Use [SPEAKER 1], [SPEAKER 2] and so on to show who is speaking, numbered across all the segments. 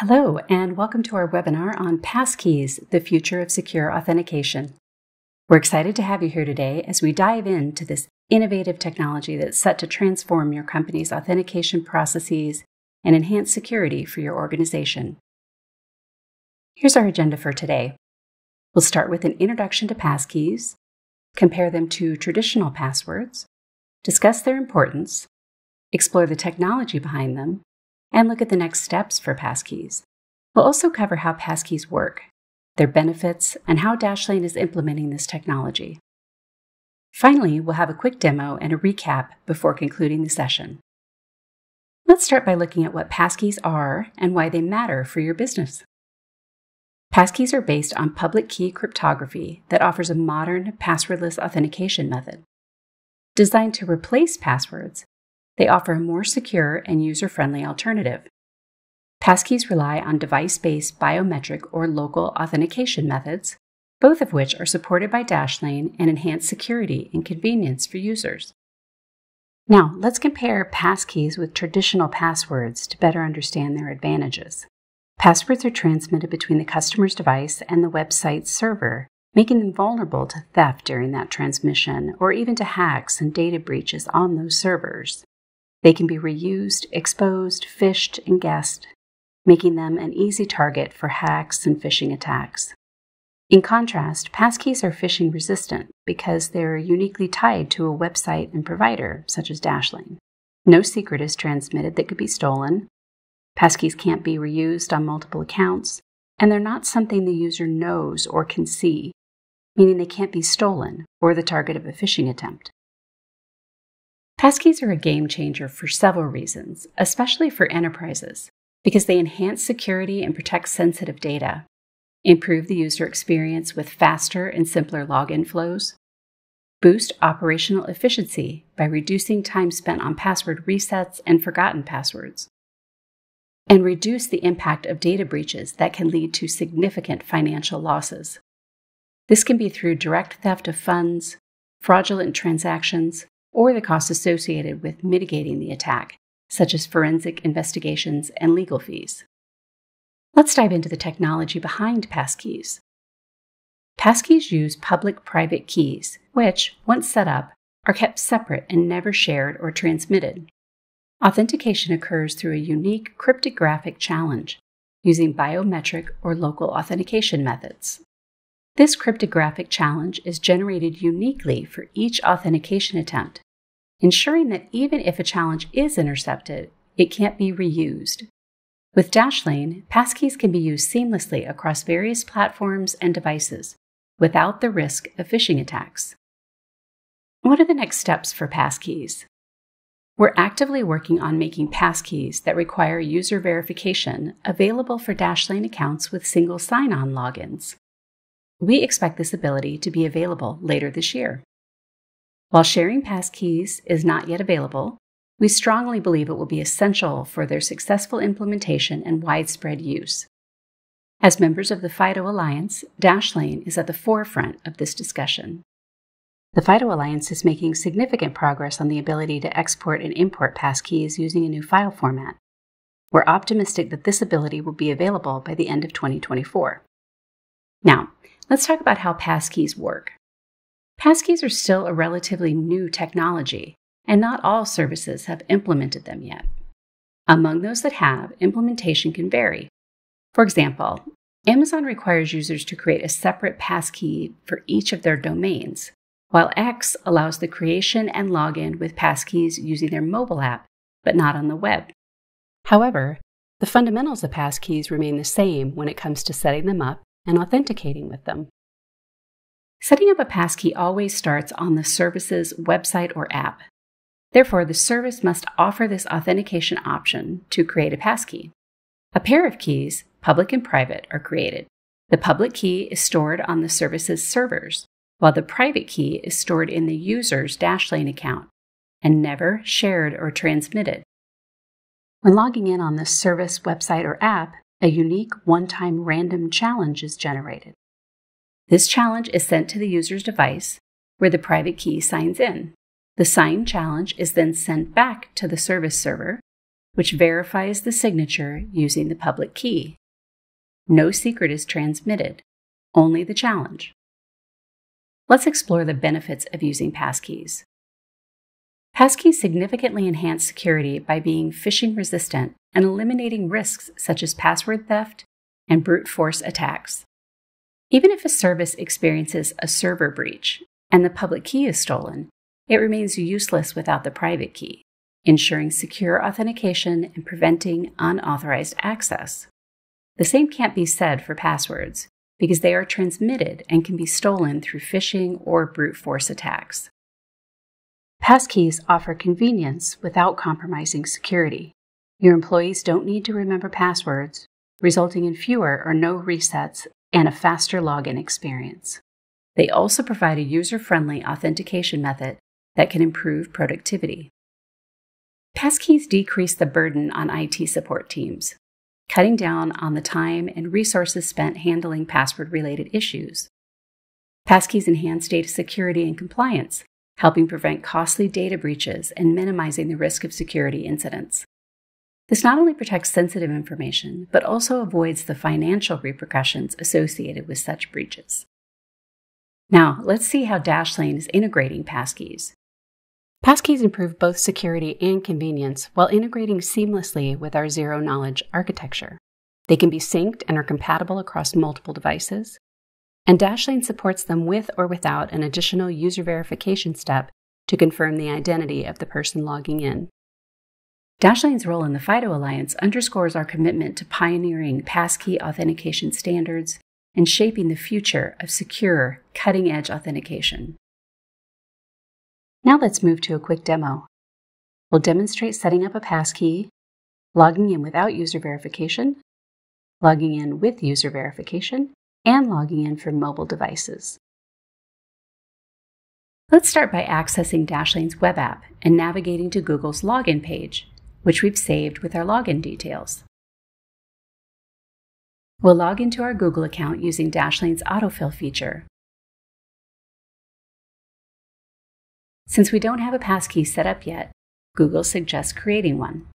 [SPEAKER 1] Hello, and welcome to our webinar on Passkeys, the future of secure authentication. We're excited to have you here today as we dive into this innovative technology that's set to transform your company's authentication processes and enhance security for your organization. Here's our agenda for today. We'll start with an introduction to passkeys, compare them to traditional passwords, discuss their importance, explore the technology behind them, and look at the next steps for passkeys. We'll also cover how passkeys work, their benefits, and how Dashlane is implementing this technology. Finally, we'll have a quick demo and a recap before concluding the session. Let's start by looking at what passkeys are and why they matter for your business. Passkeys are based on public key cryptography that offers a modern passwordless authentication method. Designed to replace passwords, they offer a more secure and user friendly alternative. Passkeys rely on device based biometric or local authentication methods, both of which are supported by Dashlane and enhance security and convenience for users. Now, let's compare passkeys with traditional passwords to better understand their advantages. Passwords are transmitted between the customer's device and the website's server, making them vulnerable to theft during that transmission or even to hacks and data breaches on those servers. They can be reused, exposed, phished, and guessed, making them an easy target for hacks and phishing attacks. In contrast, passkeys are phishing resistant because they're uniquely tied to a website and provider, such as Dashlane. No secret is transmitted that could be stolen, Passkeys can't be reused on multiple accounts, and they're not something the user knows or can see, meaning they can't be stolen or the target of a phishing attempt. Passkeys are a game changer for several reasons, especially for enterprises, because they enhance security and protect sensitive data, improve the user experience with faster and simpler login flows, boost operational efficiency by reducing time spent on password resets and forgotten passwords, and reduce the impact of data breaches that can lead to significant financial losses. This can be through direct theft of funds, fraudulent transactions, or the costs associated with mitigating the attack, such as forensic investigations and legal fees. Let's dive into the technology behind passkeys. Passkeys use public private keys, which, once set up, are kept separate and never shared or transmitted. Authentication occurs through a unique cryptographic challenge using biometric or local authentication methods. This cryptographic challenge is generated uniquely for each authentication attempt, ensuring that even if a challenge is intercepted, it can't be reused. With Dashlane, passkeys can be used seamlessly across various platforms and devices without the risk of phishing attacks. What are the next steps for passkeys? We're actively working on making passkeys that require user verification available for Dashlane accounts with single sign on logins. We expect this ability to be available later this year. While sharing passkeys is not yet available, we strongly believe it will be essential for their successful implementation and widespread use. As members of the FIDO Alliance, Dashlane is at the forefront of this discussion. The FIDO Alliance is making significant progress on the ability to export and import passkeys using a new file format. We're optimistic that this ability will be available by the end of 2024. Now, let's talk about how passkeys work. Passkeys are still a relatively new technology, and not all services have implemented them yet. Among those that have, implementation can vary. For example, Amazon requires users to create a separate passkey for each of their domains, while X allows the creation and login with passkeys using their mobile app, but not on the web. However, the fundamentals of passkeys remain the same when it comes to setting them up and authenticating with them. Setting up a passkey always starts on the service's website or app. Therefore, the service must offer this authentication option to create a passkey. A pair of keys, public and private, are created. The public key is stored on the service's servers, while the private key is stored in the user's Dashlane account and never shared or transmitted. When logging in on the service, website, or app, a unique one time random challenge is generated. This challenge is sent to the user's device where the private key signs in. The signed challenge is then sent back to the service server, which verifies the signature using the public key. No secret is transmitted, only the challenge. Let's explore the benefits of using passkeys. Passkeys significantly enhance security by being phishing resistant and eliminating risks such as password theft and brute force attacks. Even if a service experiences a server breach and the public key is stolen, it remains useless without the private key, ensuring secure authentication and preventing unauthorized access. The same can't be said for passwords, because they are transmitted and can be stolen through phishing or brute force attacks. Passkeys offer convenience without compromising security. Your employees don't need to remember passwords, resulting in fewer or no resets and a faster login experience. They also provide a user friendly authentication method that can improve productivity. Passkeys decrease the burden on IT support teams, cutting down on the time and resources spent handling password related issues. Passkeys enhance data security and compliance, helping prevent costly data breaches and minimizing the risk of security incidents. This not only protects sensitive information, but also avoids the financial repercussions associated with such breaches. Now, let's see how Dashlane is integrating passkeys. Passkeys improve both security and convenience while integrating seamlessly with our zero knowledge architecture. They can be synced and are compatible across multiple devices. And Dashlane supports them with or without an additional user verification step to confirm the identity of the person logging in. Dashlane's role in the FIDO Alliance underscores our commitment to pioneering passkey authentication standards and shaping the future of secure, cutting edge authentication. Now let's move to a quick demo. We'll demonstrate setting up a passkey, logging in without user verification, logging in with user verification, and logging in from mobile devices. Let's start by accessing Dashlane's web app and navigating to Google's login page, which we've saved with our login details. We'll log into our Google account using Dashlane's autofill feature. Since we don't have a passkey set up yet, Google suggests creating one.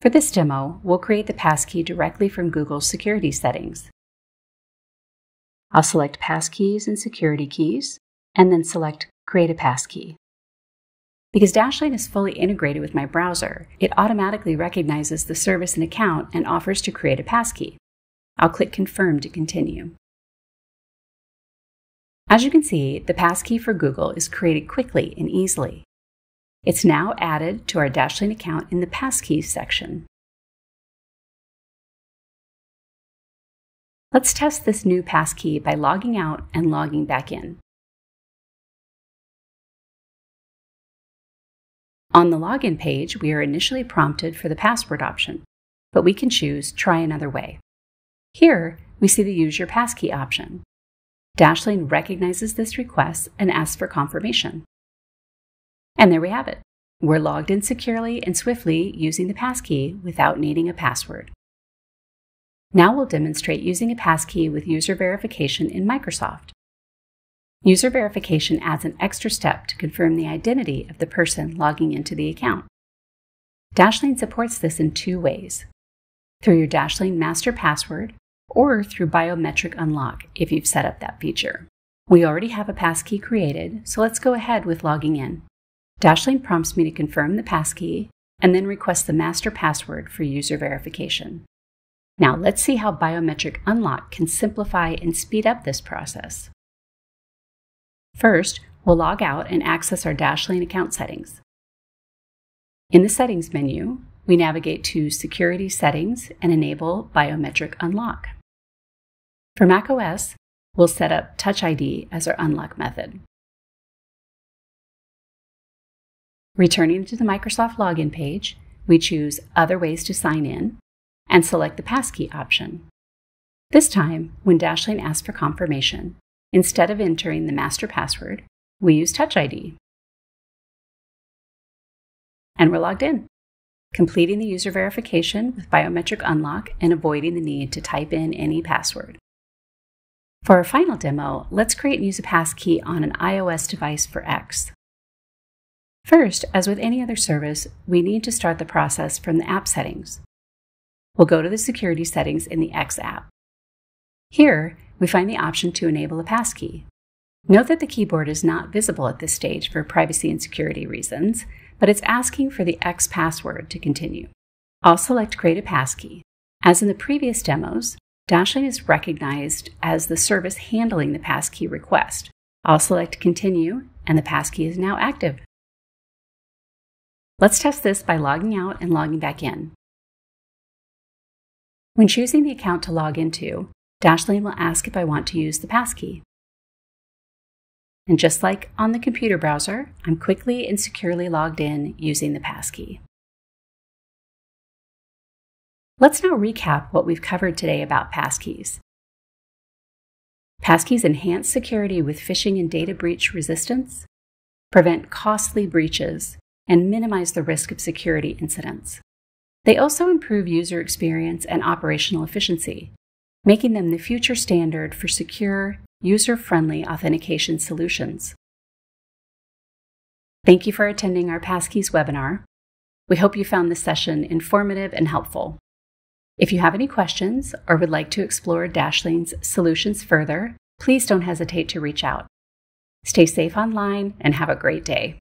[SPEAKER 1] For this demo, we'll create the passkey directly from Google's security settings. I'll select Passkeys and Security Keys, and then select Create a Passkey. Because Dashlane is fully integrated with my browser, it automatically recognizes the service and account and offers to create a passkey. I'll click Confirm to continue. As you can see, the passkey for Google is created quickly and easily. It's now added to our Dashlane account in the Passkeys section. Let's test this new passkey by logging out and logging back in. On the login page, we are initially prompted for the password option, but we can choose Try Another Way. Here, we see the Use Your Passkey option. Dashlane recognizes this request and asks for confirmation. And there we have it. We're logged in securely and swiftly using the passkey without needing a password. Now we'll demonstrate using a passkey with user verification in Microsoft. User verification adds an extra step to confirm the identity of the person logging into the account. Dashlane supports this in two ways through your Dashlane master password or through biometric unlock if you've set up that feature. We already have a passkey created, so let's go ahead with logging in. Dashlane prompts me to confirm the passkey and then requests the master password for user verification. Now let's see how biometric unlock can simplify and speed up this process. First, we'll log out and access our Dashlane account settings. In the Settings menu, we navigate to Security Settings and enable Biometric Unlock. For macOS, we'll set up Touch ID as our unlock method. Returning to the Microsoft login page, we choose Other Ways to Sign In and select the Passkey option. This time, when Dashlane asks for confirmation, Instead of entering the master password, we use Touch ID. And we're logged in, completing the user verification with biometric unlock and avoiding the need to type in any password. For our final demo, let's create and use a passkey on an iOS device for X. First, as with any other service, we need to start the process from the app settings. We'll go to the security settings in the X app. Here, we find the option to enable a passkey. Note that the keyboard is not visible at this stage for privacy and security reasons, but it's asking for the X password to continue. I'll select Create a Passkey. As in the previous demos, Dashlane is recognized as the service handling the passkey request. I'll select Continue, and the passkey is now active. Let's test this by logging out and logging back in. When choosing the account to log into, Dashlane will ask if I want to use the passkey. And just like on the computer browser, I'm quickly and securely logged in using the passkey. Let's now recap what we've covered today about passkeys. Passkeys enhance security with phishing and data breach resistance, prevent costly breaches, and minimize the risk of security incidents. They also improve user experience and operational efficiency, making them the future standard for secure, user friendly authentication solutions. Thank you for attending our Passkeys webinar. We hope you found this session informative and helpful. If you have any questions or would like to explore Dashlane's solutions further, please don't hesitate to reach out. Stay safe online and have a great day.